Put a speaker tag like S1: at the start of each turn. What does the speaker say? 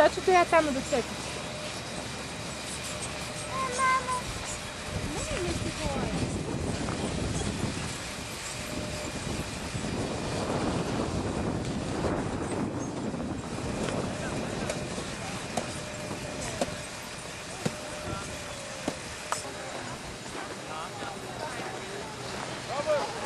S1: Sad ću te ja tamo dok setiš.
S2: Bravo!